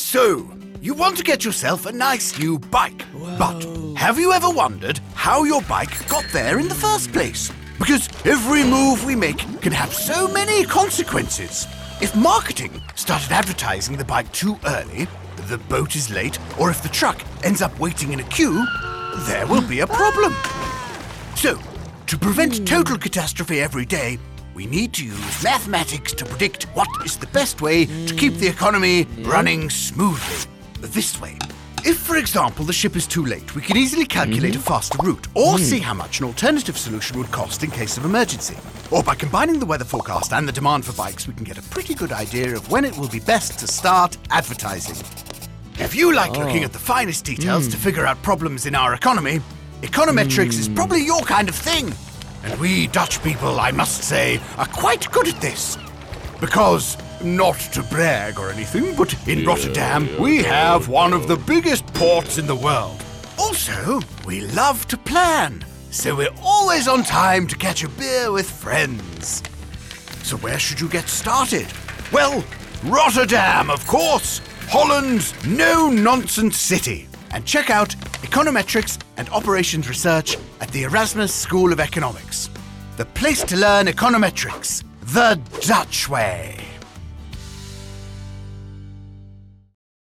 So, you want to get yourself a nice new bike. But have you ever wondered how your bike got there in the first place? Because every move we make can have so many consequences. If marketing started advertising the bike too early, the boat is late, or if the truck ends up waiting in a queue, there will be a problem. So, to prevent total catastrophe every day, we need to use mathematics to predict what is the best way to keep the economy running smoothly. This way. If, for example, the ship is too late, we can easily calculate a mm-hmm. faster route or mm. see how much an alternative solution would cost in case of emergency. Or by combining the weather forecast and the demand for bikes, we can get a pretty good idea of when it will be best to start advertising. If you like oh. looking at the finest details to mm. figure out problems in our economy, econometrics is mm. probably your kind of thing. And we Dutch people, I must say, are quite good at this. Because, not to brag or anything, but in Rotterdam, we have one of the biggest ports in the world. Also, we love to plan, so we're always on time to catch a beer with friends. So, where should you get started? Well, Rotterdam, of course! Holland's no nonsense city. And check out econometrics and operations research at the Erasmus School of Economics. The place to learn econometrics, the Dutch way.